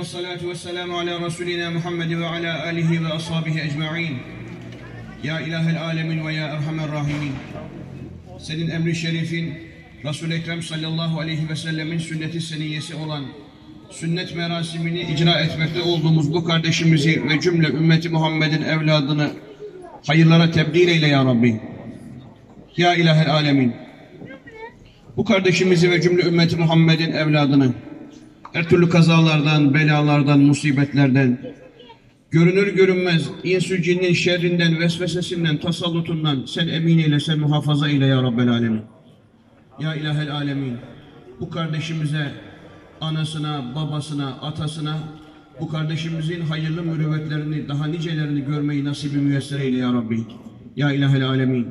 والصلاة والسلام على رسولنا محمد وعلى آله وأصحابه أجمعين. يا إله العالمين ويا أرحم الراحمين. Senin emri şerifin Resul-i Ekrem sallallahu aleyhi ve sellemin sünneti seniyesi olan sünnet merasimini icra etmekte olduğumuz bu kardeşimizi ve cümle ümmeti Muhammed'in evladını hayırlara tebdil eyle ya Rabbi. Ya İlahel Alemin bu kardeşimizi ve cümle ümmeti Muhammed'in evladını her türlü kazalardan, belalardan, musibetlerden, görünür görünmez insü cinnin şerrinden, vesvesesinden, tasallutundan sen emin eyle, sen muhafaza eyle ya Rabbel Alemin. Ya İlahel Alemin, bu kardeşimize, anasına, babasına, atasına, bu kardeşimizin hayırlı mürüvvetlerini, daha nicelerini görmeyi nasibi müyesser eyle ya Rabbi. Ya İlahel Alemin,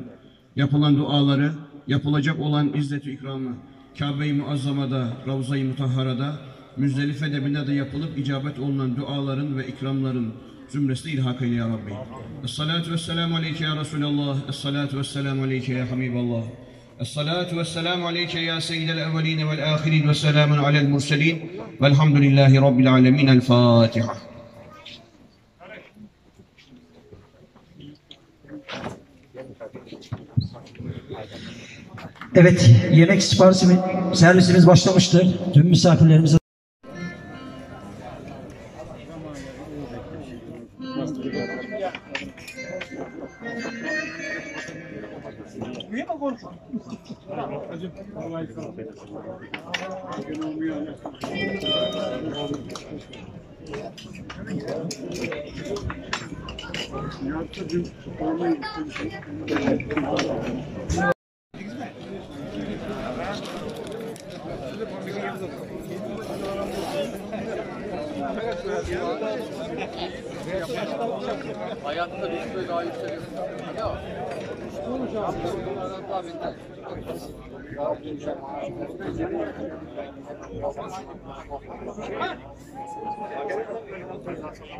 yapılan duaları, yapılacak olan izzet-i ikramı, Kabe-i Muazzama'da, Ravza-i Mutahhara'da, Müzdelife'de binada yapılıp icabet olunan duaların ve ikramların zümresine ilhak eyle ya Rabbi. Esselatu vesselamu aleyke ya Resulallah. Esselatu vesselamu aleyke ya Habiballah. Esselatu vesselamu aleyke ya seyyidel evveline vel ahirin ve selamun alel murselin. Velhamdülillahi Rabbil alemin. El Fatiha. Evet, yemek siparişimiz, servisimiz başlamıştır. Tüm misafirlerimize Hayatında bir böyle daha yükseliyorsun. Yok. Tabii. Alors, je vais vous présenter